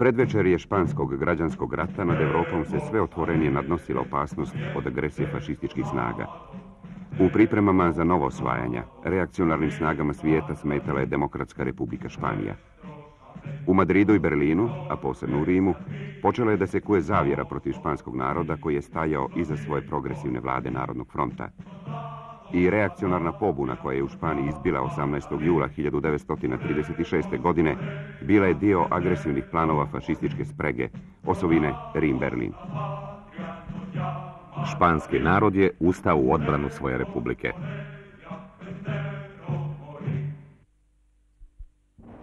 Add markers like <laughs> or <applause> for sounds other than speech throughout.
predvečerje španskog građanskog rata nad Europom se sve otvorenije nadnosila opasnost od agresije fašističkih snaga. U pripremama za novo osvajanja, reakcionarnim snagama svijeta smetala je Demokratska republika Španija. U Madridu i Berlinu, a posebno u Rimu, počela je da se kuje zavjera protiv španskog naroda koji je stajao iza svoje progresivne vlade Narodnog fronta. I reakcionarna pobuna koja je u Španiji izbila 18. jula 1936. godine bila je dio agresivnih planova fašističke sprege, osovine Rim-Berlin. Španski narod je ustao u odbranu svoje republike.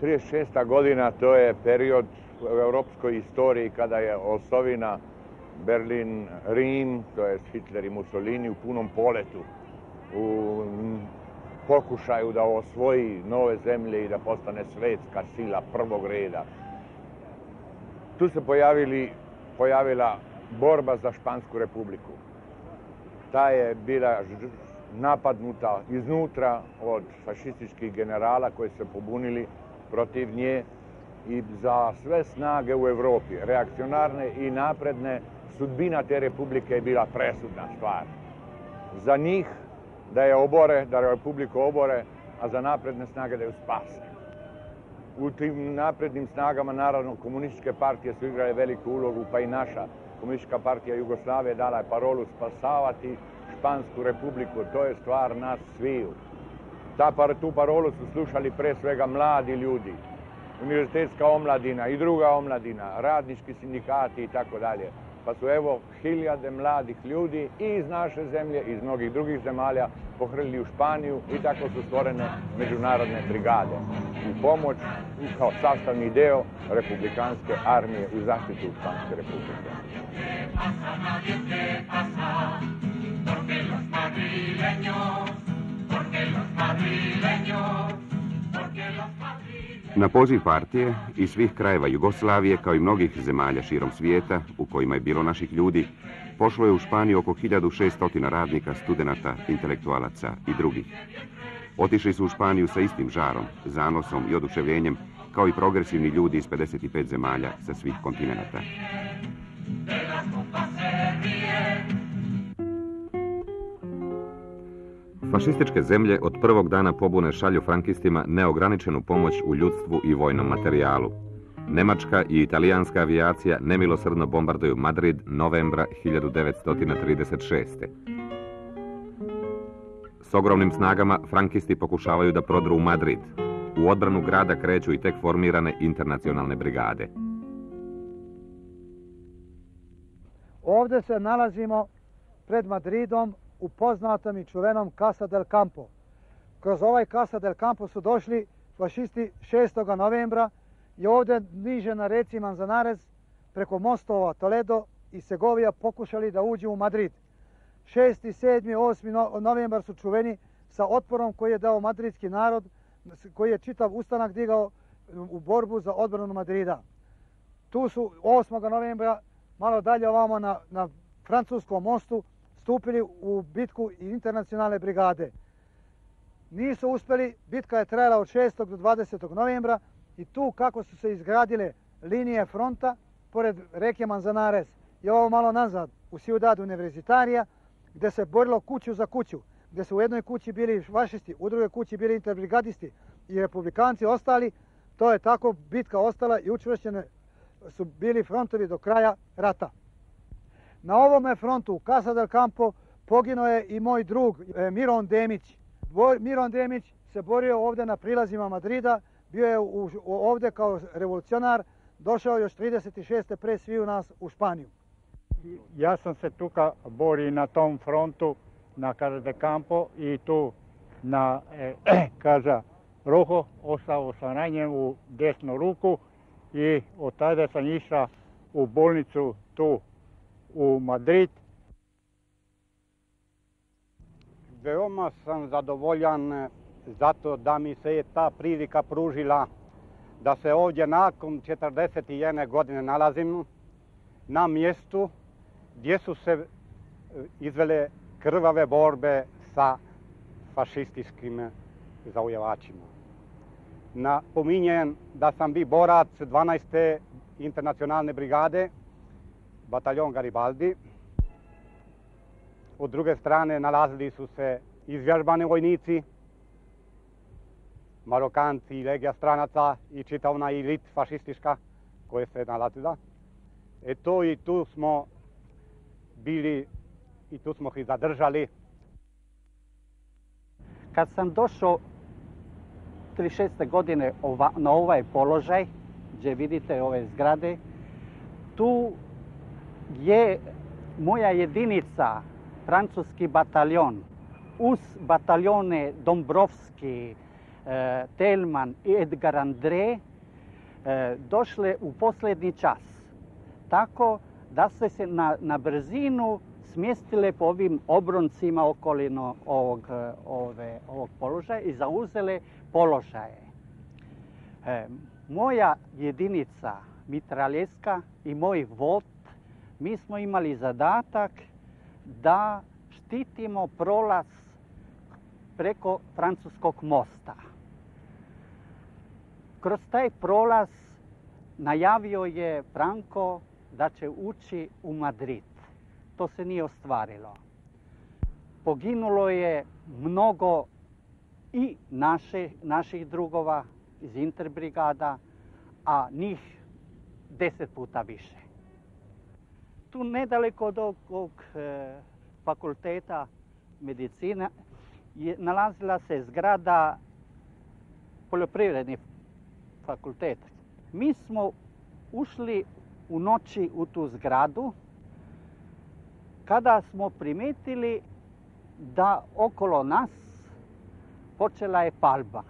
36. godina to je period u europskoj istoriji kada je osovina Berlin, Rim, to je Hitler i Mussolini u punom poletu, u pokušaju da osvoji nove zemlje i da postane svetska sila prvog reda. Tu se pojavili, pojavila borba za Špansku republiku. Ta je bila napadnuta iznutra od fašističkih generala koji se pobunili protiv nje i za sve snage u Europi, reakcionarne i napredne, sudbina te republike je bila presudna stvar. Za njih da je obore, da je republiku obore, a za napredne snage da ju spase. U tim naprednim snagama, naravno, komunističke partije su igrale veliku ulogu, pa i naša komunistička partija Jugoslavije dala je parolu spasavati Špansku republiku. To je stvar nas sviju. Ta, tu parolu su slušali pre svega mladi ljudi, univerzitetska omladina i druga omladina, radnički sindikati i tako dalje. Pa su evo hiljade mladih ljudi i iz naše zemlje i iz mnogih drugih zemalja pohrlili u Španiju i tako su stvorene međunarodne brigade u pomoć kao sastavni deo republikanske armije u zaštitu Španske republike. Na poziv partije i svih krajeva Jugoslavije, kao i mnogih zemalja širom svijeta, u kojima je bilo naših ljudi, pošlo je u Španiju oko 1600 radnika, studenata, intelektualaca i drugih. Otišli su u Španiju sa istim žarom, zanosom i oduševljenjem, kao i progresivni ljudi iz 55 zemalja sa svih kontinenta. Fašističke zemlje od prvog dana pobune šalju frankistima neograničenu pomoć u ljudstvu i vojnom materijalu. Nemačka i italijanska avijacija nemilosrdno bombarduju Madrid novembra 1936. S ogromnim snagama frankisti pokušavaju da prodru u Madrid. U odbranu grada kreću i tek formirane internacionalne brigade. Ovdje se nalazimo pred Madridom u poznatom i čuvenom Casa del Campo. Kroz ovaj Casa del Campo su došli fašisti 6. novembra i ovdje niže na reci Manzanares preko mostova Toledo i Segovija pokušali da uđu u Madrid. 6. 7. 8. novembar su čuveni sa otporom koji je dao madridski narod, koji je čitav ustanak digao u borbu za odbranu Madrida. Tu su 8. novembra, malo dalje ovamo na, na francuskom mostu, stupili u bitku i internacionalne brigade. Nisu uspjeli, bitka je trajala od 6. do 20. novembra i tu kako su se izgradile linije fronta pored reke Manzanares i ovo malo nazad u Ciudad Universitarija gdje se borilo kuću za kuću, gdje su u jednoj kući bili fašisti, u drugoj kući bili interbrigadisti i republikanci ostali, to je tako bitka ostala i učvršćene su bili frontovi do kraja rata. Na ovome frontu u Casa del Campo poginuo je i moj drug e, Miron Demić. Miron Demić se borio ovdje na prilazima Madrida, bio je ovdje kao revolucionar, došao još 36. pre sviju nas u Španiju. Ja sam se tuka bori na tom frontu na Casa del Campo i tu na e, <clears throat> Casa Rojo ostao sam ranjen u desnu ruku i od tada sam išao u bolnicu tu u Madrid. Veoma sam zadovoljan zato da mi se je ta prilika pružila da se ovdje nakon 41 godine nalazim na mjestu gdje su se eh, izvele krvave borbe sa fašističkim zaujevačima. Napominjem da sam bi borac 12. internacionalne brigade, bataljon Garibaldi. Od druge strane nalazili su se izvježbani vojnici, Marokanci, legija stranaca i čita ona elit fašistička koja se nalazila. E to i tu smo bili i tu smo ih zadržali. Kad sam došao 36. godine na ovaj položaj, gdje vidite ove zgrade, tu je moja jedinica, francuski bataljon, uz bataljone Dombrovski, e, Telman i Edgar André, e, došle u posljednji čas. Tako da se se na, na brzinu smjestile po ovim obroncima okolino ovog, e, ove, ovog položaja i zauzele položaje. E, moja jedinica mitraljeska i moj vod, mi smo imali zadatak da štitimo prolaz preko Francuskog mosta. Kroz taj prolaz najavio je Franco da će ući u Madrid. To se nije ostvarilo. Poginulo je mnogo i naših drugova iz Interbrigada, a njih deset puta više. Tu nedaleko od ovog e, fakulteta medicine je nalazila se zgrada poljoprivredni fakultet. Mi smo ušli u noći u tu zgradu kada smo primetili da okolo nas počela je palba.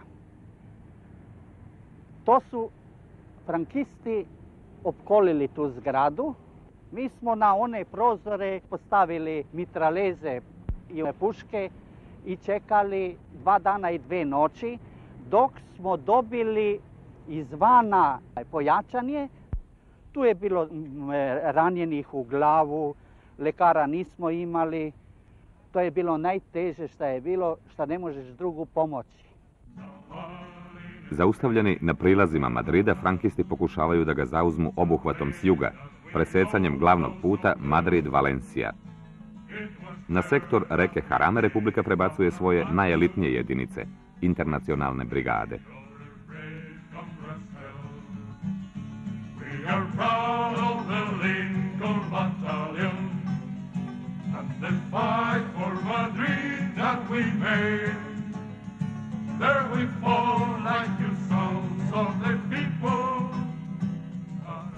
To su frankisti opkolili tu zgradu. Mi smo na one prozore postavili mitraleze i puške i čekali dva dana i dve noći dok smo dobili izvana pojačanje. Tu je bilo ranjenih u glavu, lekara nismo imali. To je bilo najteže što je bilo, što ne možeš drugu pomoći. Zaustavljeni na prilazima Madrida, frankisti pokušavaju da ga zauzmu obuhvatom s juga, presecanjem glavnog puta Madrid-Valencija. Na sektor reke Harame Republika prebacuje svoje najelitnije jedinice, internacionalne brigade.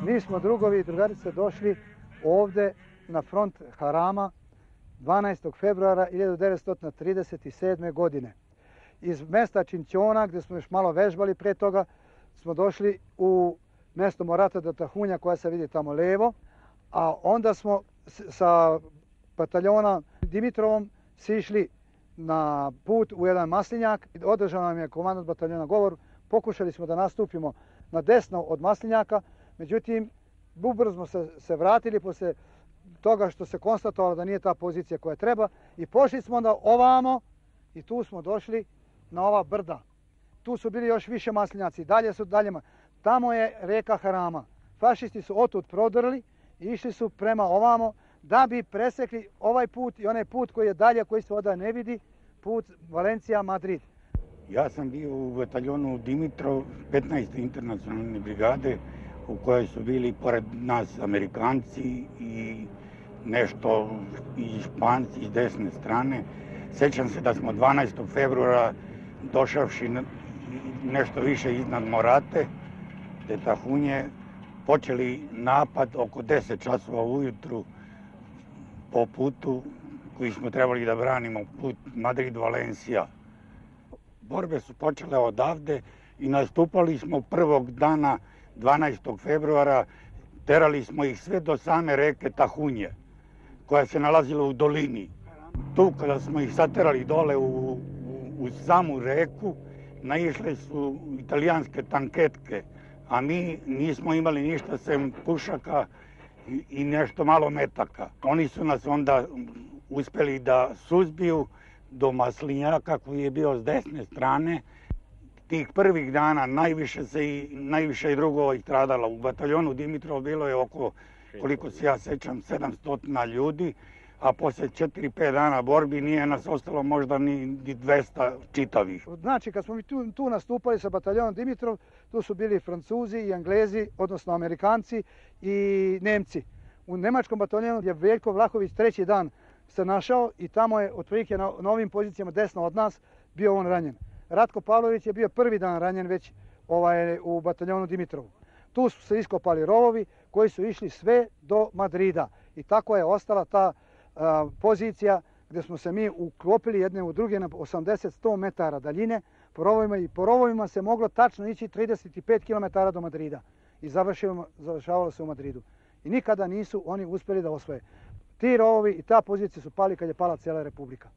Mi smo drugovi i drugarice došli ovdje na front Harama 12. februara 1937. godine. Iz mesta Činčona, gdje smo još malo vežbali prije toga, smo došli u mjesto Morata do Tahunja koja se vidi tamo levo, a onda smo sa bataljona Dimitrovom sišli na put u jedan maslinjak. Održao nam je komandant bataljona govor. Pokušali smo da nastupimo na desno od maslinjaka, međutim, ubrzo smo se, se vratili poslije toga što se konstatovalo da nije ta pozicija koja treba i pošli smo onda ovamo i tu smo došli na ova brda. Tu su bili još više maslinjaci, dalje su dalje. Tamo je reka Harama. Fašisti su otud prodrli i išli su prema ovamo da bi presekli ovaj put i onaj put koji je dalje, koji se ovdje ne vidi, put Valencija-Madrid. Ja sam bio u bataljonu Dimitrov 15. internacionalne brigade u kojoj su bili pored nas Amerikanci i nešto i Španci s desne strane. Sjećam se da smo 12. februara došavši nešto više iznad Morate, te Tahunje, počeli napad oko 10 časova ujutru po putu koji smo trebali da branimo, put Madrid-Valencija. Borbe su počele odavde i nastupali smo prvog dana 12. februara, terali smo ih sve do same reke Tahunje koja se nalazila u dolini. Tu kada smo ih saterali dole u, u, samu reku, naišle su italijanske tanketke, a mi nismo imali ništa sem pušaka i, i nešto malo metaka. Oni su nas onda uspjeli da suzbiju do maslinjaka koji je bio s desne strane. Tih prvih dana najviše se i najviše i drugo ih stradalo. U bataljonu Dimitrov bilo je oko, koliko se ja sećam, 700 ljudi, a poslije 4-5 dana borbi nije nas ostalo možda ni 200 čitavih. Znači, kad smo mi tu, tu nastupali sa bataljonom Dimitrov, tu su bili Francuzi i Englezi, odnosno Amerikanci i Nemci. U Nemačkom bataljonu je Veljko Vlahović treći dan se našao i tamo je otprilike na, na ovim pozicijama desno od nas bio on ranjen. Ratko Pavlović je bio prvi dan ranjen već ovaj, u bataljonu Dimitrovu. Tu su se iskopali rovovi koji su išli sve do Madrida i tako je ostala ta a, pozicija gdje smo se mi uklopili jedne u druge na 80-100 metara daljine po rovovima i po rovovima se moglo tačno ići 35 km do Madrida i završavalo se u Madridu. I nikada nisu oni uspjeli da osvoje. Ti rovovi i ta pozicija su pali kad je pala cijela republika.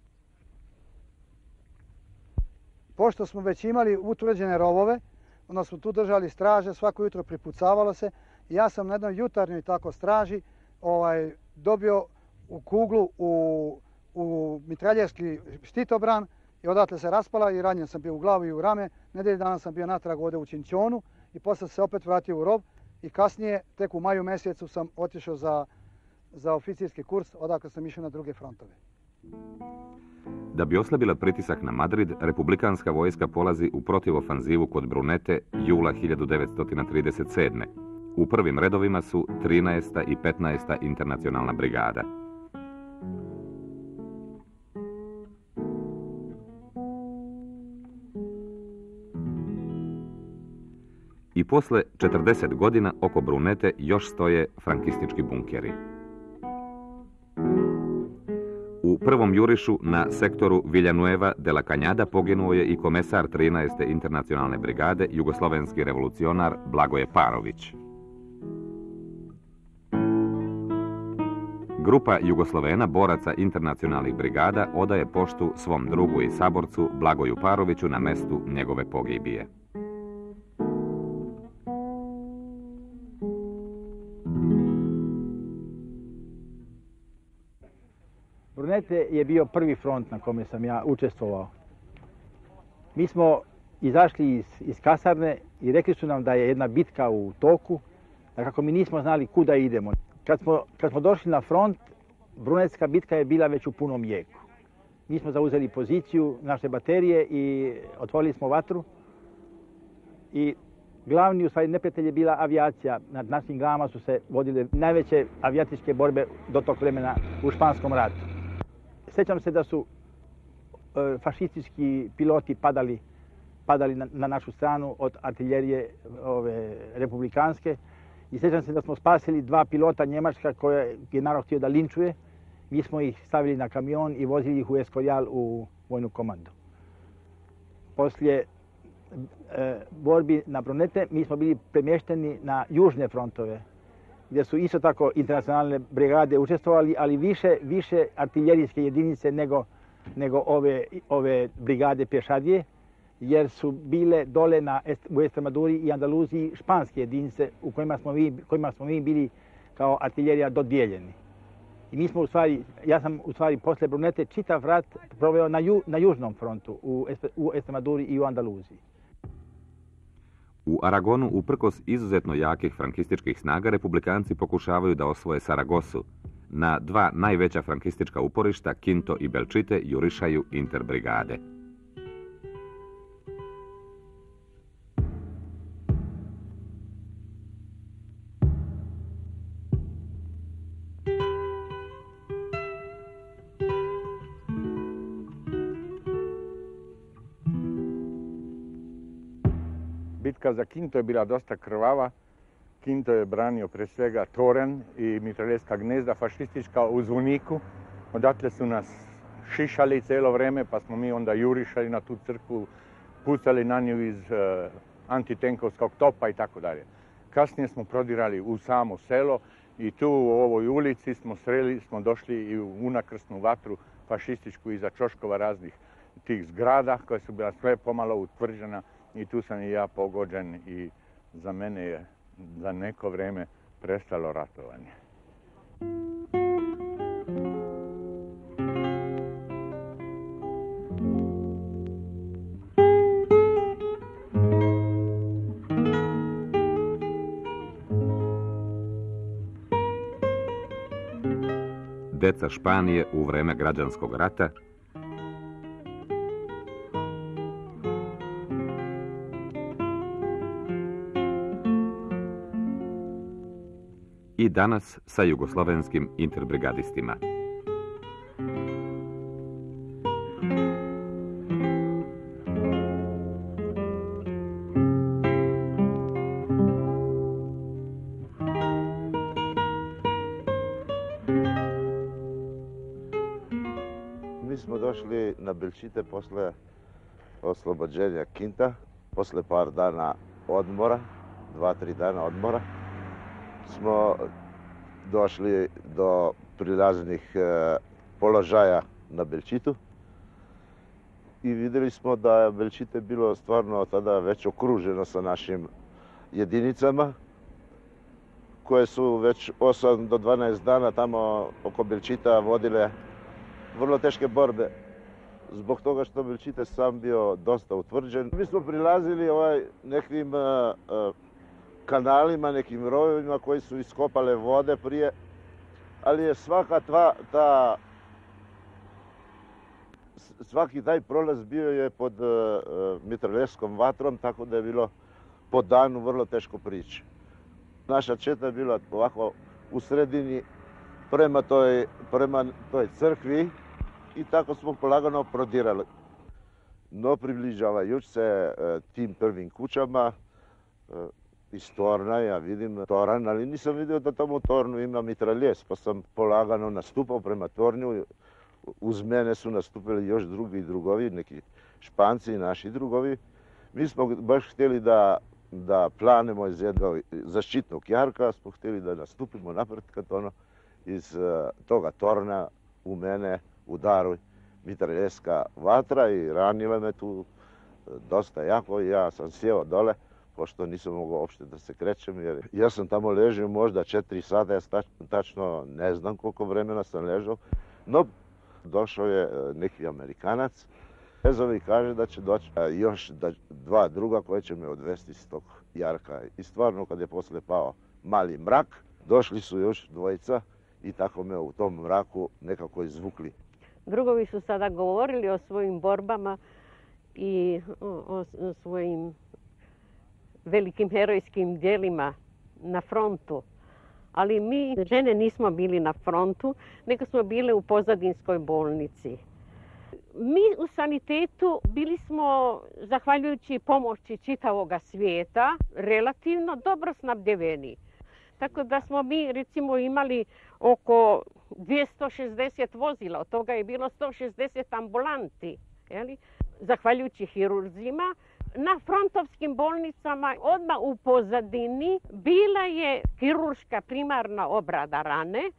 Pošto smo već imali utvrđene rovove, onda smo tu držali straže, svako jutro pripucavalo se. Ja sam na jednoj jutarnjoj tako straži ovaj, dobio u kuglu u, u mitraljerski štitobran i odatle se raspala i ranjen sam bio u glavu i u rame. Nedelje dana sam bio natrag ovdje u Činčonu i posle se opet vratio u rov i kasnije, tek u maju mjesecu sam otišao za, za oficijski kurs, odakle sam išao na druge frontove. Da bi oslabila pritisak na Madrid, republikanska vojska polazi u protivofanzivu kod Brunete jula 1937. U prvim redovima su 13. i 15. internacionalna brigada. I posle 40 godina oko Brunete još stoje frankistički bunkeri. U prvom jurišu na sektoru Villanueva de la Cañada poginuo je i komesar 13. internacionalne brigade, jugoslovenski revolucionar Blagoje Parović. Grupa Jugoslovena, boraca internacionalnih brigada, odaje poštu svom drugu i saborcu Blagoju Paroviću na mestu njegove pogibije. Brunete je bio prvi front na kome sam ja učestvovao. Mi smo izašli iz, iz kasarne i rekli su nam da je jedna bitka u toku, da kako mi nismo znali kuda idemo. Kad smo, kad smo došli na front, Brunetska bitka je bila već u punom jeku. Mi smo zauzeli poziciju naše baterije i otvorili smo vatru. I glavni, u stvari, neprijatelj je bila avijacija. Nad našim glavama su se vodile najveće avijatičke borbe do tog vremena u Španskom ratu. Sjećam se da su e, fašistički piloti padali, padali na, na našu stranu od artiljerije ove, republikanske. I sjećam se da smo spasili dva pilota Njemačka koje je narod htio da linčuje. Mi smo ih stavili na kamion i vozili ih u Escorial u vojnu komandu. Poslije e, borbi na Brunete mi smo bili premješteni na južne frontove gdje su isto tako internacionalne brigade učestvovali, ali više, više artiljerijske jedinice nego, nego ove, ove brigade pješadije, jer su bile dole na, u Estremaduri i Andaluziji španske jedinice u kojima smo mi, kojima smo mi bili kao artiljerija dodijeljeni. I mi smo u stvari, ja sam u stvari posle Brunete čitav rat proveo na, ju, na južnom frontu u, u Estremaduri i u Andaluziji. U Aragonu, uprkos izuzetno jakih frankističkih snaga, republikanci pokušavaju da osvoje Saragosu. Na dva najveća frankistička uporišta, Kinto i Belčite, jurišaju interbrigade. Za Kinto je bila dosta krvava. Kinto je branio pre svega Toren i mitraljeska gnezda fašistička u Zvoniku. Odatle su nas šišali cijelo vreme, pa smo mi onda jurišali na tu crkvu, pucali na nju iz uh, antitenkovskog topa i tako dalje. Kasnije smo prodirali u samo selo i tu u ovoj ulici smo sreli, smo došli i u unakrsnu vatru fašističku iza Čoškova raznih tih zgrada koja su bila sve pomalo utvrđena i tu sam i ja pogođen i za mene je za neko vrijeme prestalo ratovanje. Deca Španije u vreme građanskog rata danas sa jugoslovenskim interbrigadistima. Mi smo došli na Belčite posle oslobođenja Kinta, posle par dana odmora, dva, tri dana odmora, smo došli do prilaznih e, položaja na Belčitu i vidjeli smo da je Belčite bilo stvarno tada već okruženo sa našim jedinicama koje su već 8 do 12 dana tamo oko Belčita vodile vrlo teške borbe zbog toga što Belčite sam bio dosta utvrđen. Mi smo prilazili ovaj nekim e, e, kanalima, nekim rovovima koji su iskopale vode prije, ali je svaka tva, ta svaki taj prolaz bio je pod uh, vatrom, tako da je bilo po danu vrlo teško prići. Naša četa je bila ovako u sredini prema toj, prema toj crkvi i tako smo polagano prodirali. No približavajući se tim prvim kućama, iz torna, ja vidim toran, ali nisam vidio da tamo u tornu ima mitraljes, pa sam polagano nastupao prema tornju. Uz mene su nastupili još drugi drugovi, neki španci i naši drugovi. Mi smo baš htjeli da, da planemo iz jednog zaštitnog jarka, smo htjeli da nastupimo napred kad ono iz uh, toga torna u mene udaruj mitraljeska vatra i ranila me tu dosta jako i ja sam sjeo dole pošto nisam mogao uopšte da se krećem, jer ja sam tamo ležio možda četiri sata, ja tačno ne znam koliko vremena sam ležao, no došao je neki Amerikanac, Ezovi kaže da će doći još dva druga koje će me odvesti iz tog jarka. I stvarno kad je posle pao mali mrak, došli su još dvojica i tako me u tom mraku nekako izvukli. Drugovi su sada govorili o svojim borbama i o, o svojim velikim herojskim djelima na frontu. Ali mi žene nismo bili na frontu, nego smo bile u pozadinskoj bolnici. Mi u sanitetu bili smo, zahvaljujući pomoći čitavoga svijeta, relativno dobro snabdjeveni. Tako da smo mi recimo imali oko 260 vozila, od toga je bilo 160 ambulanti. Jeli? Zahvaljujući hirurzima, na frontovskim bolnicama odmah u pozadini bila je kirurška primarna obrada rane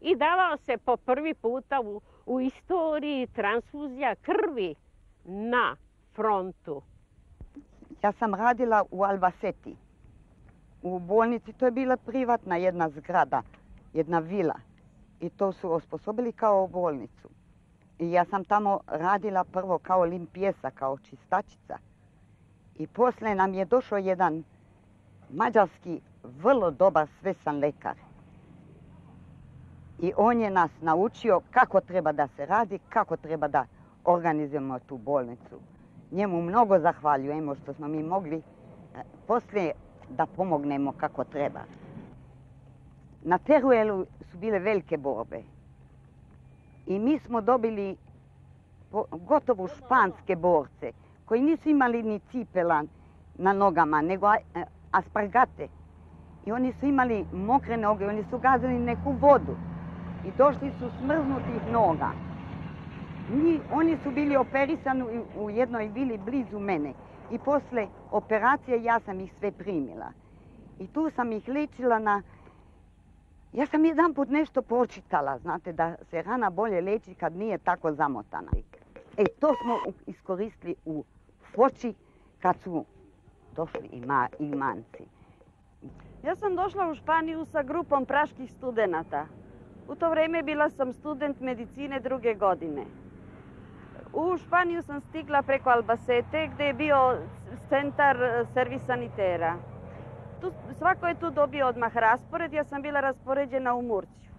i davao se po prvi puta u, u istoriji transfuzija krvi na frontu. Ja sam radila u Albaceti. U bolnici to je bila privatna jedna zgrada, jedna vila. I to su osposobili kao bolnicu. I ja sam tamo radila prvo kao limpijesa, kao čistačica. I poslije nam je došao jedan mađarski vrlo dobar svesan lekar. I on je nas naučio kako treba da se radi, kako treba da organizujemo tu bolnicu. Njemu mnogo zahvaljujemo što smo mi mogli e, poslije da pomognemo kako treba. Na Teruelu su bile velike borbe. I mi smo dobili gotovo španske borce koji nisu imali ni cipela na nogama, nego aspargate. I oni su imali mokre noge, oni su gazili neku vodu i došli su smrznutih noga. Mi, oni su bili operisani u jednoj vili blizu mene i posle operacije ja sam ih sve primila. I tu sam ih lečila na... Ja sam jedan put nešto počitala, znate, da se rana bolje leči kad nije tako zamotana. E, to smo iskoristili u Foči kad su došli ima, imanci. Ja sam došla u Španiju sa grupom praških studenata. U to vrijeme bila sam student medicine druge godine. U Španiju sam stigla preko Albacete gdje je bio centar servis sanitera. Tu, svako je tu dobio odmah raspored, ja sam bila raspoređena u Murciju.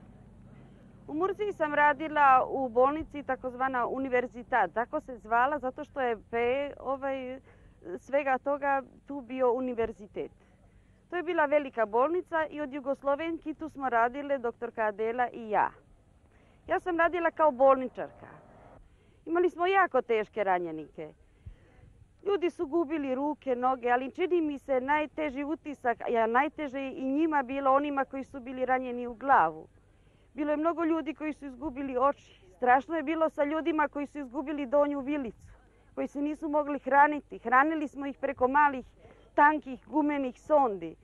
U Murciji sam radila u bolnici takozvana univerzitat. Tako se zvala zato što je ovaj, svega toga tu bio univerzitet. To je bila velika bolnica i od Jugoslovenki tu smo radile doktorka Adela i ja. Ja sam radila kao bolničarka. Imali smo jako teške ranjenike. Ljudi su gubili ruke, noge, ali čini mi se najteži utisak, a najteže i njima bilo onima koji su bili ranjeni u glavu. Bilo je mnogo ljudi koji su izgubili oči. Strašno je bilo sa ljudima koji su izgubili donju vilicu, koji se nisu mogli hraniti. Hranili smo ih preko malih, tankih, gumenih sondi.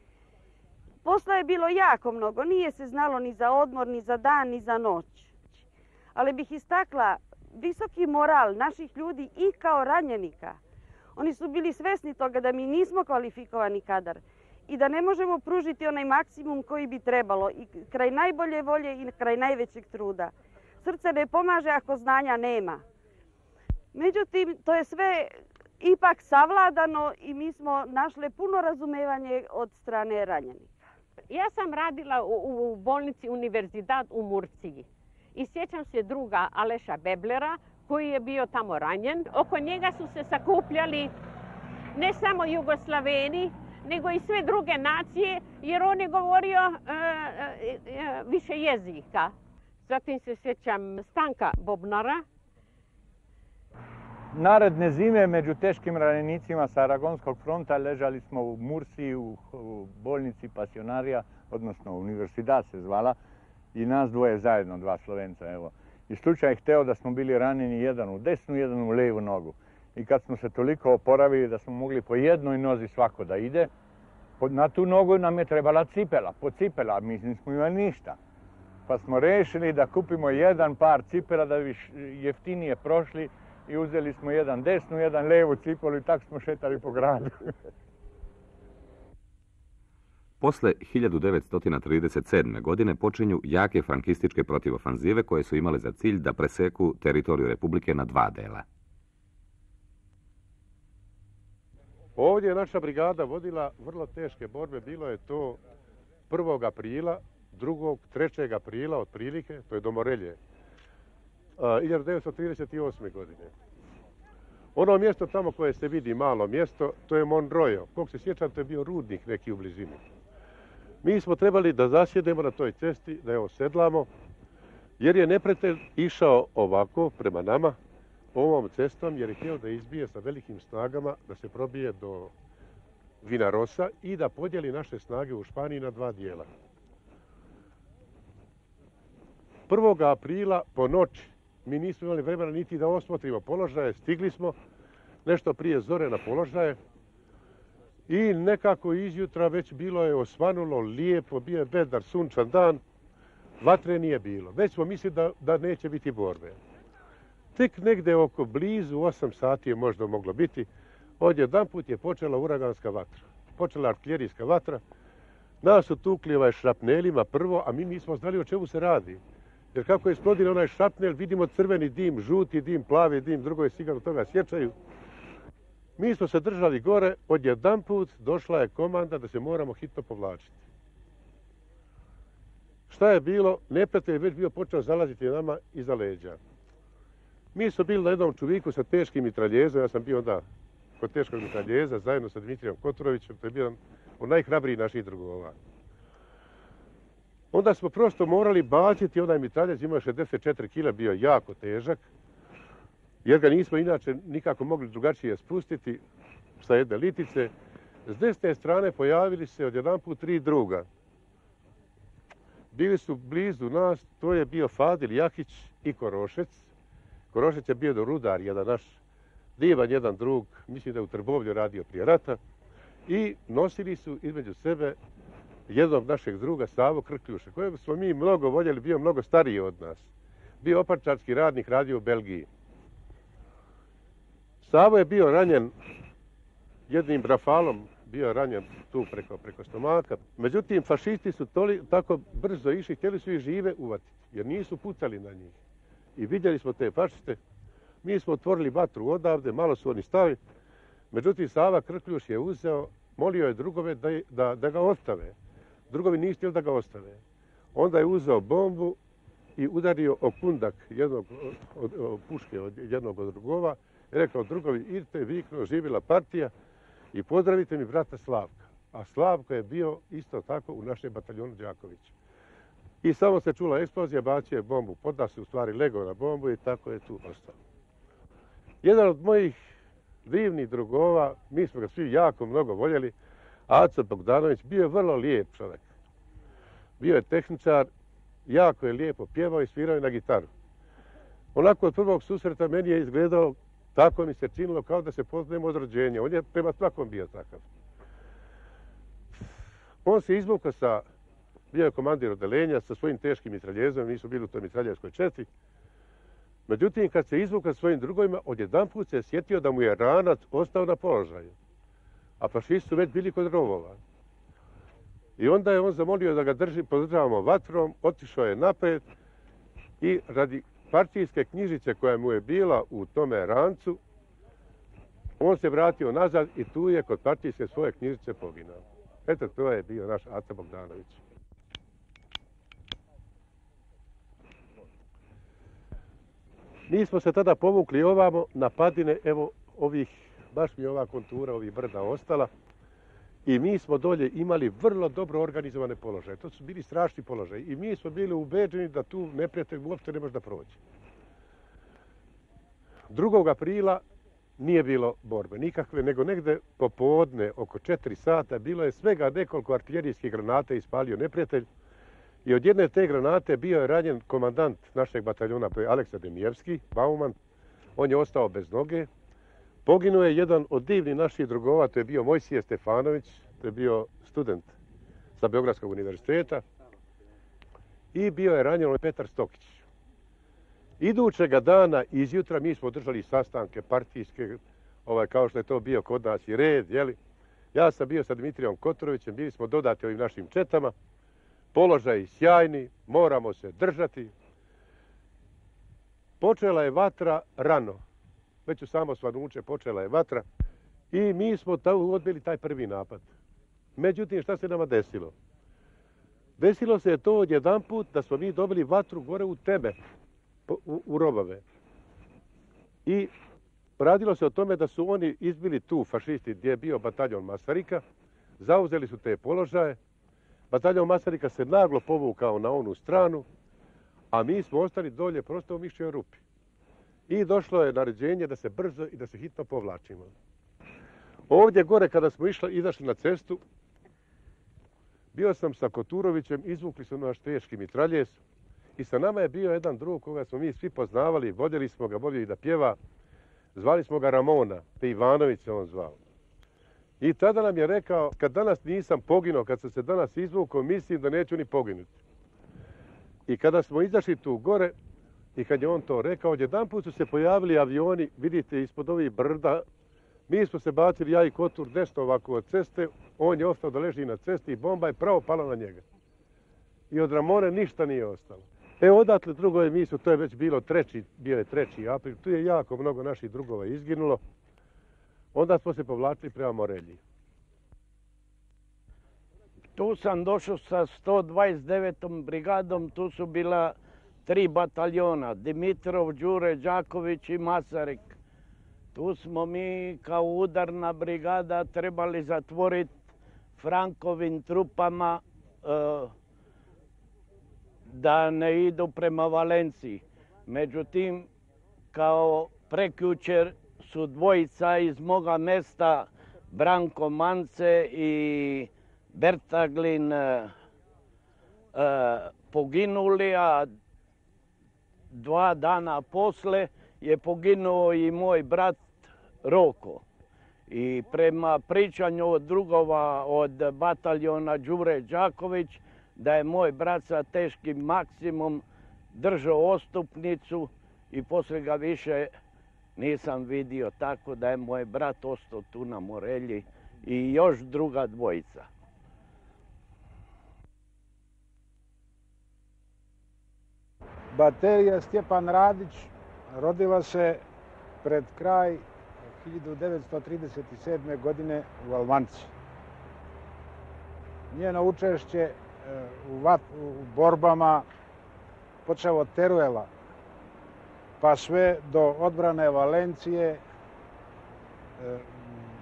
Posla je bilo jako mnogo, nije se znalo ni za odmor, ni za dan, ni za noć. Ali bih istakla visoki moral naših ljudi i kao ranjenika. Oni su bili svesni toga da mi nismo kvalifikovani kadar i da ne možemo pružiti onaj maksimum koji bi trebalo i kraj najbolje volje i kraj najvećeg truda. Srce ne pomaže ako znanja nema. Međutim, to je sve ipak savladano i mi smo našli puno razumevanje od strane ranjenika. Ja sam radila u, u bolnici Univerzitat u Murciji i sjećam se druga Aleša Beblera koji je bio tamo ranjen. Oko njega su se sakupljali ne samo Jugoslaveni, nego i sve druge nacije, jer on je govorio e, e, e, više jezika. Zatim se sjećam Stanka Bobnara. Naredne zime među teškim ranjenicima sa Aragonskog fronta ležali smo u Mursiji, u, u bolnici pasionarija, odnosno univerzitet se zvala, i nas dvoje zajedno, dva Slovenca, evo. I slučaj je hteo da smo bili ranjeni jedan u desnu, jedan u levu nogu. I kad smo se toliko oporavili da smo mogli po jednoj nozi svako da ide, na tu nogu nam je trebala cipela, po cipela, mi nismo imali ništa. Pa smo rešili da kupimo jedan par cipela da bi jeftinije prošli i uzeli smo jedan desnu, jedan levu cipelu i tako smo šetali po gradu. <laughs> Posle 1937. godine počinju jake frankističke protivofanzive koje su imale za cilj da preseku teritoriju Republike na dva dela. Ovdje je naša brigada vodila vrlo teške borbe. Bilo je to 1. aprila, 2. 3. aprila otprilike, to je do Morelje, 1938. godine. Ono mjesto tamo koje se vidi, malo mjesto, to je Monrojo. Kog se sjećam, to je bio rudnik neki u blizini. Mi smo trebali da zasjedemo na toj cesti, da je osedlamo, jer je neprijatelj išao ovako prema nama, ovom cestom, jer je htio da izbije sa velikim snagama, da se probije do Vinarosa i da podijeli naše snage u Španiji na dva dijela. 1. aprila po noći mi nismo imali vremena niti da osmotrimo položaje, stigli smo nešto prije zore na položaje, i nekako izjutra već bilo je osvanulo, lijepo, bio je vedar, sunčan dan, vatre nije bilo. Već smo mislili da, da neće biti borbe. Tek negde oko blizu 8 sati je možda moglo biti, odjedan put je počela uraganska vatra. Počela artiljerijska vatra, nas su tukli ovaj šrapnelima prvo, a mi nismo znali o čemu se radi. Jer kako je eksplodio onaj šrapnel, vidimo crveni dim, žuti dim, plavi dim, drugo je sigurno toga sjećaju. Mi smo se držali gore, odjedan put došla je komanda da se moramo hitno povlačiti. Šta je bilo? Neprijatelj je već bio počeo zalaziti nama iza leđa. Mi smo bili na jednom čuviku sa teškim mitraljezom, ja sam bio onda kod teškog mitraljeza zajedno sa Dmitrijom Koturovićem, to je bio on najhrabriji naših drugova. Onda smo prosto morali baciti onaj mitraljez, imao 64 kila, bio jako težak, jer ga nismo inače nikako mogli drugačije spustiti sa jedne litice. S desne strane pojavili se odjedan put tri druga. Bili su blizu nas, to je bio Fadil Jahić i Korošec. Korošec je bio do rudar, jedan naš divan jedan drug, mislim da je u Trbovlju radio prije rata. I nosili su između sebe jednog našeg druga, Savo Krkljuša, kojeg smo mi mnogo voljeli, bio mnogo stariji od nas. Bio opačarski radnik, radio u Belgiji. Savo je bio ranjen jednim rafalom, bio ranjen tu preko, preko stomaka. Međutim, fašisti su toli, tako brzo išli, htjeli su ih žive uvatiti, jer nisu pucali na njih. I vidjeli smo te fašiste. Mi smo otvorili vatru odavde, malo su oni stali. Međutim, Sava Krkljuš je uzeo, molio je drugove da, da, da ga ostave. Drugovi nisu htjeli da ga ostave. Onda je uzeo bombu i udario o kundak jednog od, od, puške od jednog od drugova. Rekao drugovi, idite, viknuo, živjela partija i pozdravite mi brata Slavka. A Slavko je bio isto tako u našem bataljonu Đakovića. I samo se čula eksplozija, bacio je bombu. Pod nas je u stvari legao na bombu i tako je tu ostao. Jedan od mojih divnih drugova, mi smo ga svi jako mnogo voljeli, Aco Bogdanović, bio je vrlo lijep čovjek. Bio je tehničar, jako je lijepo pjevao i svirao je na gitaru. Onako od prvog susreta meni je izgledao, tako mi se činilo kao da se poznajemo od rođenja. On je prema svakom bio takav. On se izvukao sa, bio je komandir odelenja sa svojim teškim mitraljezom, nisu bili u toj mitraljerskoj četvi. Međutim, kad se izvukao svojim drugovima, odjedan put se sjetio da mu je ranac ostao na položaju. A fašisti su već bili kod rovova. I onda je on zamolio da ga drži, podržavamo vatrom, otišao je napred i radi partijske knjižice koja mu je bila u tome rancu, on se vratio nazad i tu je kod partijske svoje knjižice poginao. Eto, to je bio naš Ata Bogdanović. Mi smo se tada povukli ovamo na padine, evo ovih, baš mi je ova kontura ovih brda ostala. I mi smo dolje imali vrlo dobro organizovane položaje. To su bili strašni položaji. I mi smo bili ubeđeni da tu neprijatelj uopšte ne može da prođe. 2. aprila nije bilo borbe nikakve, nego negde popodne, oko 4 sata, bilo je svega nekoliko artiljerijskih granata ispalio neprijatelj. I od jedne te granate bio je ranjen komandant našeg bataljona, Aleksa Demijevski, Bauman. On je ostao bez noge. Poginuo je jedan od divnih naših drugova, to je bio Mojsije Stefanović, to je bio student sa Beogradskog univerziteta. I bio je ranjen Petar Stokić. Idućega dana izjutra mi smo držali sastanke partijske, ovaj, kao što je to bio kod nas i red, jeli. Ja sam bio sa Dmitrijom Kotorovićem, bili smo dodati ovim našim četama. Položaj sjajni, moramo se držati. Počela je vatra rano. Već u samo svanuće počela je vatra. I mi smo odbili taj prvi napad. Međutim, šta se nama desilo? Desilo se je to jedan put da smo mi dobili vatru gore u tebe u, u robave. I radilo se o tome da su oni izbili tu fašisti gdje je bio bataljon Masarika, zauzeli su te položaje, bataljon Masarika se naglo povukao na onu stranu, a mi smo ostali dolje prosto u mišljoj rupi. I došlo je naređenje da se brzo i da se hitno povlačimo. Ovdje gore kada smo išli, izašli na cestu, bio sam sa Koturovićem, izvukli su naš teški mitraljes, i sa nama je bio jedan drug koga smo mi svi poznavali, voljeli smo ga, voljeli da pjeva. Zvali smo ga Ramona, te Ivanović se on zvao. I tada nam je rekao, kad danas nisam poginuo, kad sam se danas izvukao, mislim da neću ni poginuti. I kada smo izašli tu gore, i kad je on to rekao, jedan put su se pojavili avioni, vidite, ispod ovih brda. Mi smo se bacili, ja i Kotur, desno ovako od ceste. On je ostao da leži na cesti i bomba je pravo pala na njega. I od Ramone ništa nije ostalo. E, odatle drugo je mislo, to je već bilo treći, bio je treći april, tu je jako mnogo naših drugova izginulo. Onda smo se povlačili prema Morelji. Tu sam došao sa 129. brigadom, tu su bila tri bataljona, Dimitrov, Đure, Đaković i Masarik. Tu smo mi kao udarna brigada trebali zatvoriti Frankovim trupama uh, da ne idu prema Valenciji. Međutim, kao prekjučer su dvojica iz moga mesta, Branko Mance i Bertaglin, e, poginuli, a dva dana posle je poginuo i moj brat Roko. I prema pričanju od drugova od bataljona Đure Đaković, da je moj brat sa teškim maksimum držao ostupnicu i poslije ga više nisam vidio tako da je moj brat ostao tu na Morelji i još druga dvojica. Baterija Stjepan Radić rodila se pred kraj 1937. godine u Almanci. Njeno učešće u, vat, u borbama počeo od Teruela, pa sve do odbrane Valencije, e,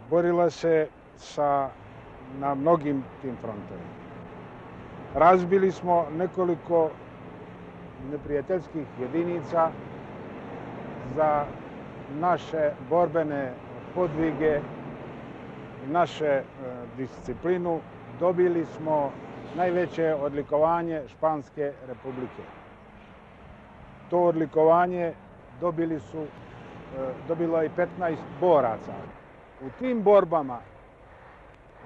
borila se sa, na mnogim tim frontovima. Razbili smo nekoliko neprijateljskih jedinica za naše borbene podvige naše e, disciplinu. Dobili smo najveće odlikovanje Španske republike. To odlikovanje dobili su, e, dobilo je 15 boraca. U tim borbama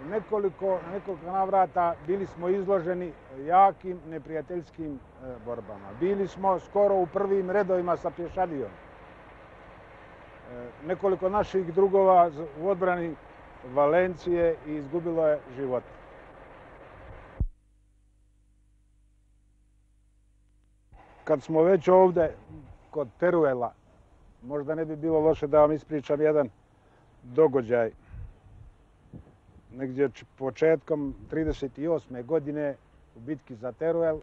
nekoliko, nekoliko navrata bili smo izloženi jakim neprijateljskim e, borbama. Bili smo skoro u prvim redovima sa pješadijom. E, nekoliko naših drugova u odbrani Valencije i izgubilo je život. Kad smo već ovdje kod Teruela, možda ne bi bilo loše da vam ispričam jedan događaj negdje početkom 38. godine u bitki za Teruel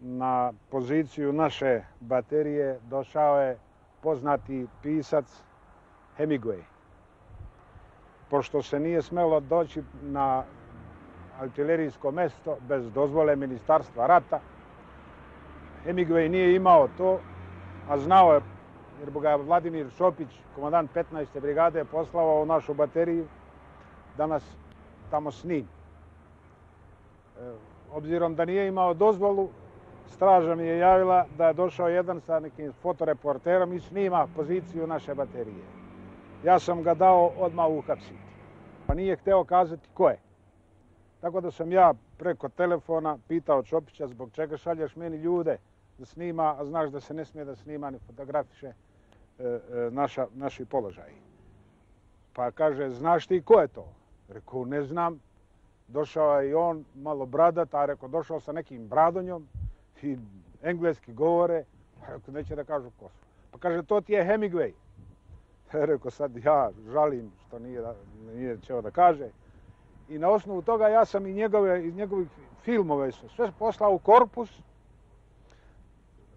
na poziciju naše baterije došao je poznati pisac Hemingway. Pošto se nije smelo doći na artilerijsko mesto bez dozvole ministarstva rata, Hemingway nije imao to, a znao je, jer ga je Vladimir Šopić, komandant 15. brigade, poslao u našu bateriju, danas tamo snim. E, obzirom da nije imao dozvolu, straža mi je javila da je došao jedan sa nekim fotoreporterom i snima poziciju naše baterije. Ja sam ga dao odmah uhapsiti. Pa nije hteo kazati ko je. Tako da sam ja preko telefona pitao Čopića zbog čega šalješ meni ljude da snima, a znaš da se ne smije da snima ni fotografiše e, e, naša, naši položaji. Pa kaže, znaš ti ko je to? Rekao, ne znam. Došao je i on, malo bradat, a rekao, došao sa nekim bradonjom i engleski govore. Rekao, neće da kažu ko su. Pa kaže, to ti je Hemingway. <laughs> Rekao, sad ja žalim što nije, nije čeo da kaže. I na osnovu toga ja sam i njegove, iz njegovih filmove sve poslao u korpus.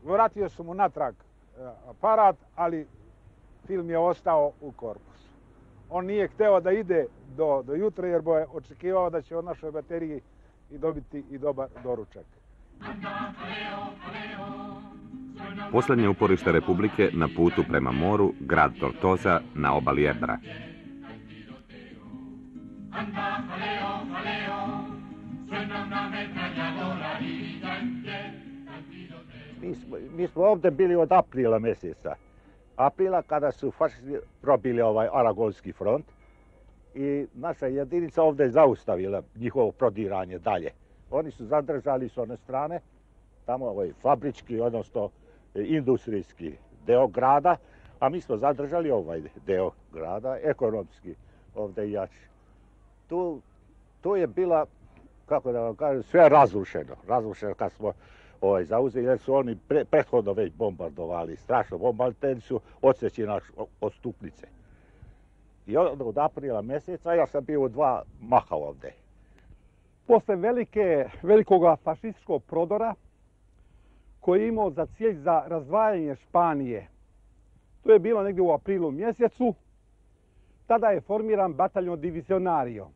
Vratio sam mu natrag e, aparat, ali film je ostao u korpusu. On nije hteo da ide do, do jutra jer je očekivao da će od našoj bateriji i dobiti i dobar doručak. Posljednje uporište Republike na putu prema moru, grad Tortoza na obali Ebra. Mi smo, mi smo ovdje bili od aprila mjeseca. Aprila kada su fašisti probili ovaj Aragonski front i naša jedinica ovdje je zaustavila njihovo prodiranje dalje. Oni su zadržali s one strane, tamo ovaj fabrički, odnosno industrijski deo grada, a mi smo zadržali ovaj deo grada, ekonomski ovdje jači. Tu, tu je bila, kako da vam kažem, sve razrušeno. Razrušeno kad smo ovaj, zauzeli, jer su oni prethodno već bombardovali, strašno bombardovali, su odseći naš ostupnice. I od aprila mjeseca ja sam bio dva maha ovdje. Posle velike, velikoga fašističkog prodora koji je imao za cilj za razdvajanje Španije, to je bilo negdje u aprilu mjesecu, tada je formiran bataljon divizionario.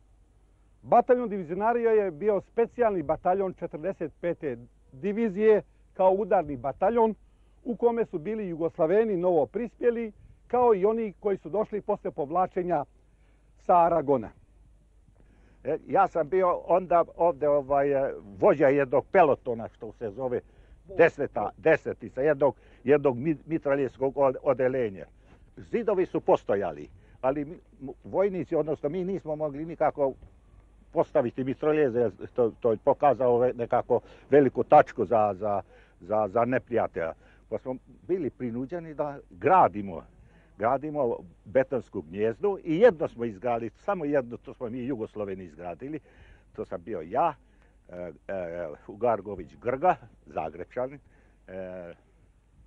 Bataljon divizionario je bio specijalni bataljon 45. divizije kao udarni bataljon u kome su bili Jugoslaveni novo prispjeli kao i oni koji su došli poslije povlačenja sa Aragona. E, ja sam bio onda ovdje ovaj, e, vođa jednog pelotona što se zove deseta, desetica, jednog, jednog mitraljeskog odelenja. Zidovi su postojali, ali vojnici, odnosno mi nismo mogli nikako postaviti mitraljeze, to, to je pokazao nekako veliku tačku za, za, za, za neprijatelja. Pa smo bili prinuđeni da gradimo gradimo betonsku gnjezdu i jedno smo izgradili, samo jedno, to smo mi Jugosloveni izgradili, to sam bio ja, e, e, Ugargović Grga, Zagrebčan, e,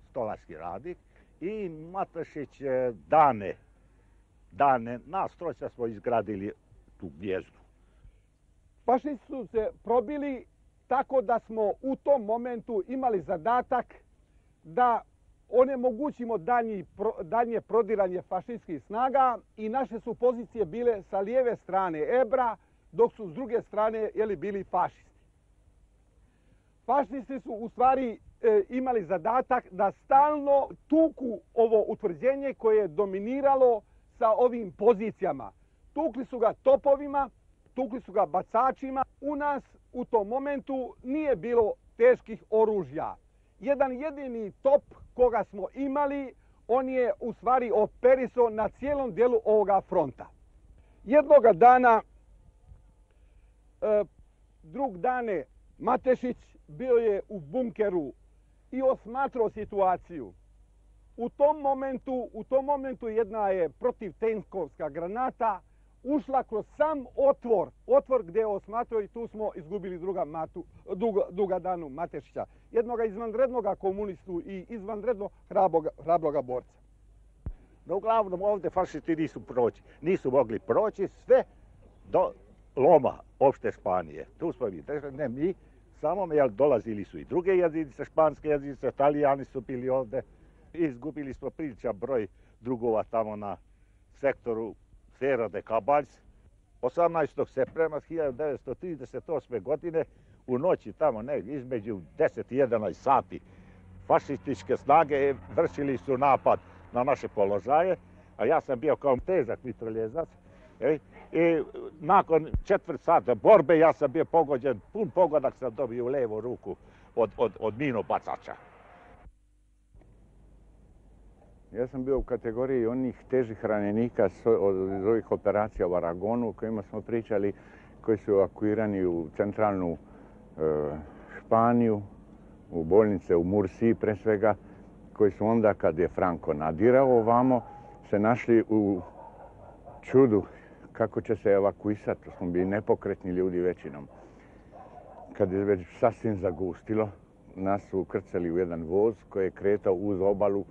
Stolarski radnik i Matašić Dane. Dane, nas trojica smo izgradili tu gnjezdu. Pašići su se probili tako da smo u tom momentu imali zadatak da onemogućimo danje prodiranje fašističkih snaga i naše su pozicije bile sa lijeve strane Ebra, dok su s druge strane jeli, bili fašisti. Fašisti su u stvari e, imali zadatak da stalno tuku ovo utvrđenje koje je dominiralo sa ovim pozicijama. Tukli su ga topovima, tukli su ga bacačima. U nas u tom momentu nije bilo teških oružja. Jedan jedini top koga smo imali, on je u stvari operiso na cijelom dijelu ovoga fronta. Jednoga dana, e, drug dane, Matešić bio je u bunkeru i osmatrao situaciju. U tom momentu, u tom momentu jedna je protivtenkovska granata ušla kroz sam otvor, otvor gdje je osmatrao i tu smo izgubili druga matu, duga, danu Matešića. Jednoga izvanrednoga komunistu i izvanredno hrabroga, borca. No uglavnom ovdje fašisti nisu proći, nisu mogli proći sve do loma opšte Španije. Tu smo mi, ne mi, samo jer dolazili su i druge jedinice, španske jedinice, italijani su bili ovdje. Izgubili smo priča broj drugova tamo na sektoru Sera de Caballs. 18. septembra 1938. godine u noći tamo negdje između 10 i 11 sati fašističke snage vršili su napad na naše položaje, a ja sam bio kao težak mitroljezac. I nakon četvrt sata borbe ja sam bio pogođen, pun pogodak sam dobio u levu ruku od, od, od minobacača. Ja sam bio u kategoriji onih težih ranjenika od ovih operacija u Aragonu o kojima smo pričali, koji su evakuirani u centralnu e, Španiju, u bolnice u Mursi pre svega, koji su onda kad je Franco nadirao ovamo, se našli u čudu kako će se evakuisati. To smo bili nepokretni ljudi većinom. Kad je već sasvim zagustilo, nas su ukrcali u jedan voz koji je kretao uz obalu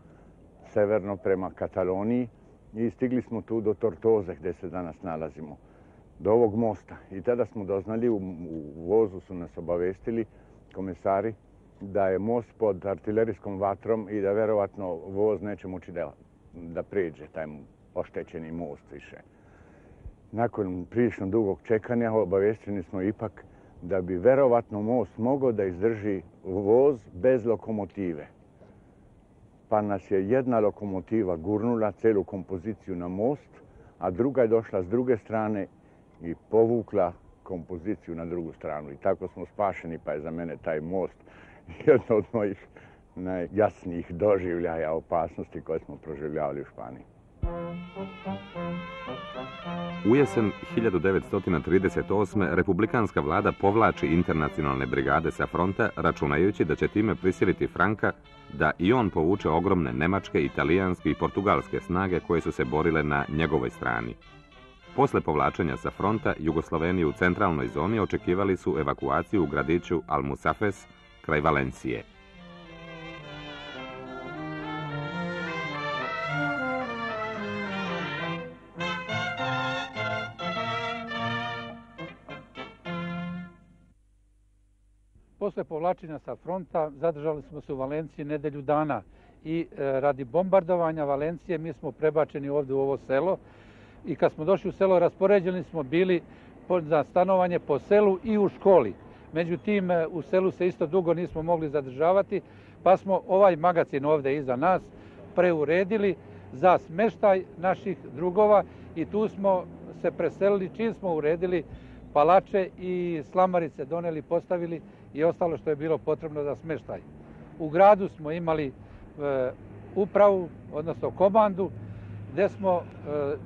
severno prema Kataloniji i stigli smo tu do Tortoze gdje se danas nalazimo, do ovog mosta. I tada smo doznali, u, vozu su nas obavestili komisari da je most pod artilerijskom vatrom i da verovatno voz neće moći da, da pređe taj oštećeni most više. Nakon prilično dugog čekanja obavestili smo ipak da bi verovatno most mogao da izdrži voz bez lokomotive pa nas je jedna lokomotiva gurnula celu kompoziciju na most, a druga je došla s druge strane i povukla kompoziciju na drugu stranu. I tako smo spašeni, pa je za mene taj most <laughs> jedno od mojih najjasnijih doživljaja opasnosti koje smo proživljavali u Španiji. U jesen 1938. republikanska vlada povlači internacionalne brigade sa fronta, računajući da će time prisiliti Franka da i on povuče ogromne nemačke, italijanske i portugalske snage koje su se borile na njegovoj strani. Posle povlačenja sa fronta, Jugosloveni u centralnoj zoni očekivali su evakuaciju u gradiću Almusafes kraj Valencije. Posle povlačenja sa fronta zadržali smo se u Valenciji nedelju dana i e, radi bombardovanja Valencije mi smo prebačeni ovdje u ovo selo i kad smo došli u selo raspoređeni smo bili za stanovanje po selu i u školi. Međutim, e, u selu se isto dugo nismo mogli zadržavati, pa smo ovaj magacin ovdje iza nas preuredili za smeštaj naših drugova i tu smo se preselili čim smo uredili palače i slamarice doneli, postavili i ostalo što je bilo potrebno za smještaj. U gradu smo imali e, upravu, odnosno komandu, gdje smo e,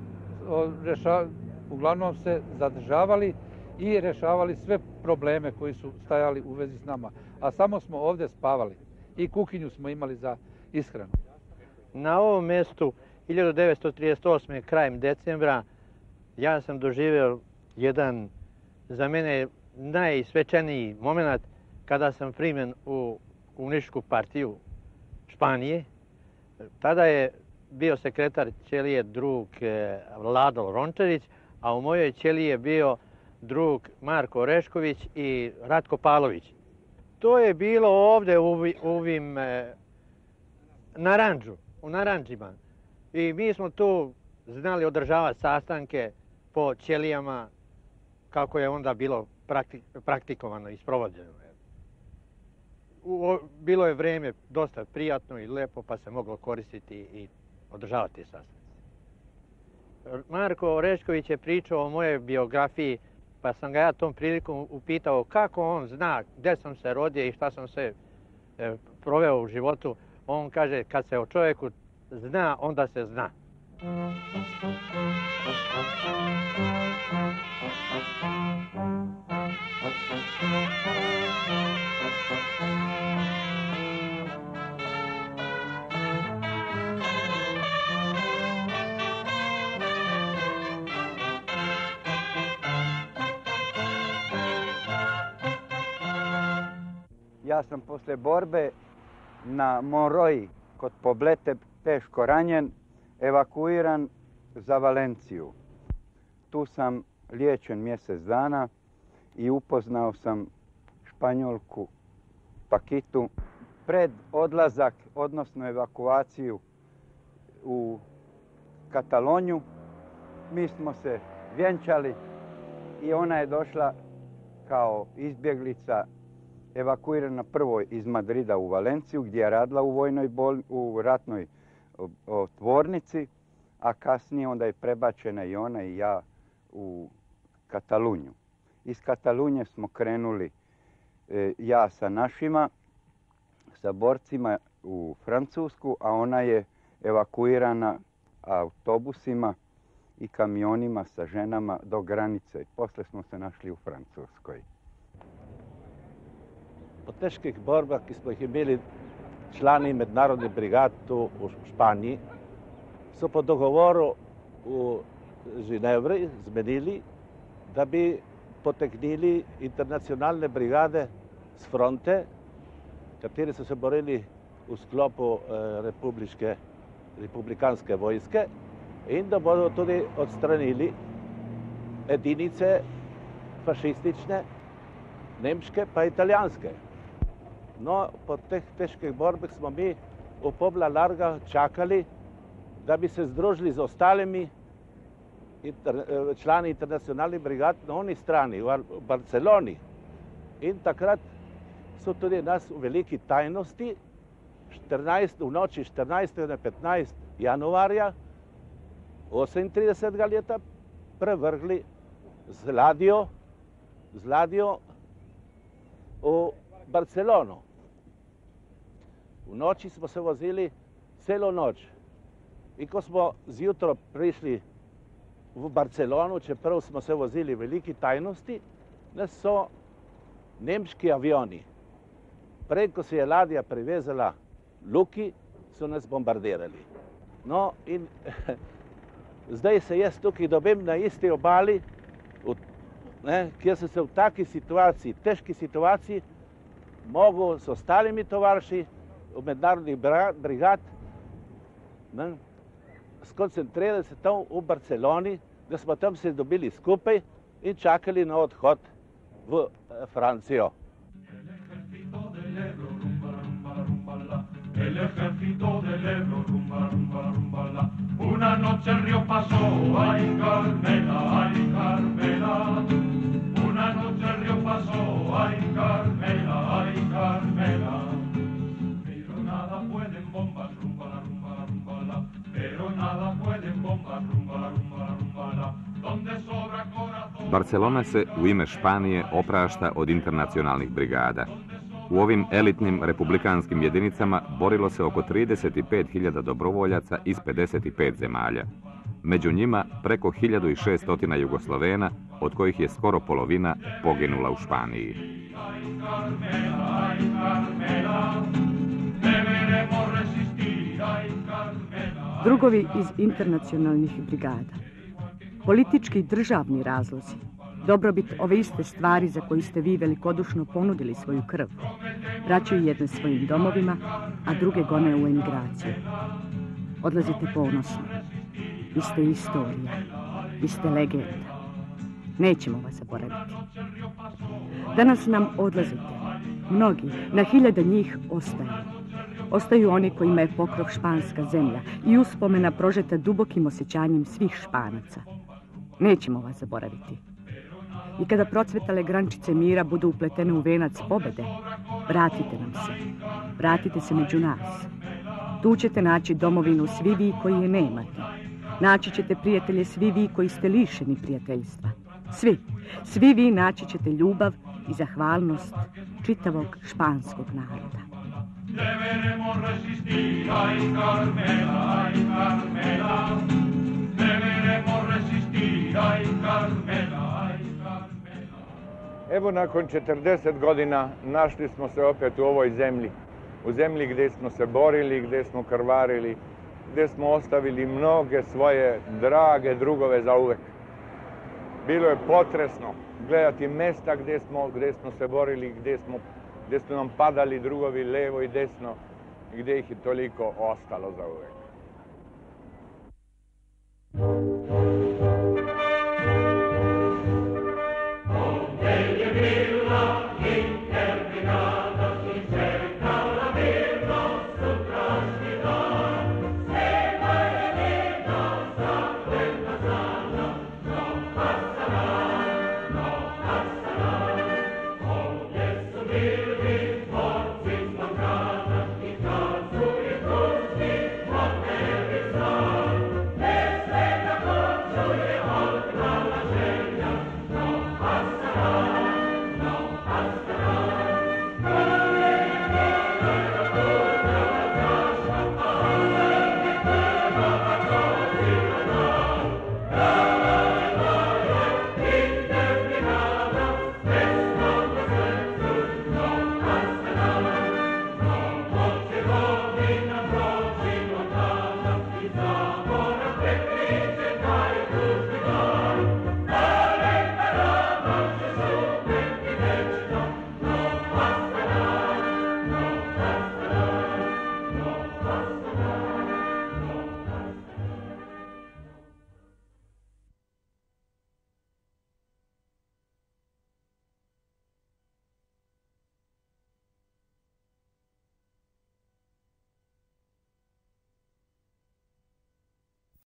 uglavnom se zadržavali i rješavali sve probleme koji su stajali u vezi s nama. A samo smo ovdje spavali i kuhinju smo imali za ishranu. Na ovom mjestu 1938. krajem decembra ja sam doživio jedan za mene najsvečaniji moment kada sam primjen u komunističku partiju Španije. Tada je bio sekretar ćelije drug e, Vlado Rončević, a u mojoj ćeliji je bio drug Marko Orešković i Ratko Palović. To je bilo ovdje u ovim e, naranđu, u naranđima. I mi smo tu znali održavati sastanke po ćelijama kako je onda bilo praktikovano i sprovođeno. Bilo je vrijeme dosta prijatno i lepo pa se moglo koristiti i održavati sastanke. Marko Orešković je pričao o mojoj biografiji pa sam ga ja tom prilikom upitao kako on zna gdje sam se rodio i šta sam se e, proveo u životu. On kaže kad se o čovjeku zna, onda se zna. Ja sam posle borbe na Moroji kod Poblete teško ranjen, evakuiran za Valenciju. Tu sam liječen mjesec dana i upoznao sam Španjolku Pakitu. Pred odlazak, odnosno evakuaciju u Katalonju, mi smo se vjenčali i ona je došla kao izbjeglica evakuirana prvo iz Madrida u Valenciju gdje je radila u, vojnoj u ratnoj tvornici, a kasnije onda je prebačena i ona i ja u Katalunju. Iz Katalunje smo krenuli e, ja sa našima, sa borcima u Francusku, a ona je evakuirana autobusima i kamionima sa ženama do granice. Posle smo se našli u Francuskoj. Po teških borbah, ki smo jih imeli člani mednarodne brigade tu v Španiji, so po dogovoru v Ženevri zmenili, da bi potegnili internacionalne brigade z fronte, kateri so se borili v sklopu eh, republikanske vojske in da bodo tudi odstranili edinice fašistične, nemške pa italijanske. No, po teh težkih borbah smo mi v Pobla Larga čakali, da bi se združili z ostalimi eh, člani internacionalnih brigad na oni strani, v Barceloni. In takrat so tudi nas v veliki tajnosti 14, v noči 14. na 15. januarja 38. leta prevrgli z ladjo, z ladjo v Barcelono. V noči smo se vozili celo noč. In ko smo zjutro prišli v Barcelono, čeprav smo se vozili v veliki tajnosti, nas so nemški avioni. Prej, ko se je ladja privezala luki, so nas bombardirali. No in <laughs> zdaj se jaz tukaj dobim na isti obali, ne, kjer sem se v taki situaciji, težki situaciji, mogel s ostalimi tovarši v mednarodnih brigad ne, skoncentrirati se tam v Barceloni, da smo tam se dobili skupaj in čakali na odhod v eh, Francijo. El ejército del Ebro, rumba, rumba, rumba, la. Una noche el río pasó, ay Carmela, ay Carmela. Una noche el río pasó, ay Carmela, ay Carmela. Pero nada pueden bombas, rumba, la, rumba, la, rumba, la. Pero nada pueden bombas, rumba, la, rumba, la, rumba, la. Donde sobra corazón. Barcelona se u ime Španije oprašta od internacionalnih brigada. U ovim elitnim republikanskim jedinicama borilo se oko 35.000 dobrovoljaca iz 55 zemalja. Među njima preko 1600 Jugoslovena, od kojih je skoro polovina poginula u Španiji. Drugovi iz internacionalnih brigada. Politički državni razlozi dobrobit ove iste stvari za koju ste vi velikodušno ponudili svoju krv. Vraćaju jedne svojim domovima, a druge gone u emigraciju. Odlazite ponosno. Ste istorija. Vi ste legenda. Nećemo vas zaboraviti. Danas nam odlazite. Mnogi, na hiljada njih ostaju. Ostaju oni kojima je pokrov španska zemlja i uspomena prožeta dubokim osjećanjem svih španaca. Nećemo vas zaboraviti. I kada procvetale grančice mira budu upletene u venac pobede, vratite nam se. Vratite se među nas. Tu ćete naći domovinu svi vi koji je nemate. Naći ćete prijatelje svi vi koji ste lišeni prijateljstva. Svi, svi vi naći ćete ljubav i zahvalnost čitavog španskog naroda. Deberemos resistir, ay Carmela, ay Carmela. Deberemos resistir, ay Carmela, ay Carmela. Evo nakon 40 godina našli smo se opet u ovoj zemlji. U zemlji gdje smo se borili, gdje smo krvarili, gdje smo ostavili mnoge svoje drage drugove za uvek. Bilo je potresno gledati mesta gdje smo, gdje smo se borili, gdje, smo, gdje su nam padali drugovi levo i desno, gdje ih je toliko ostalo za uvek.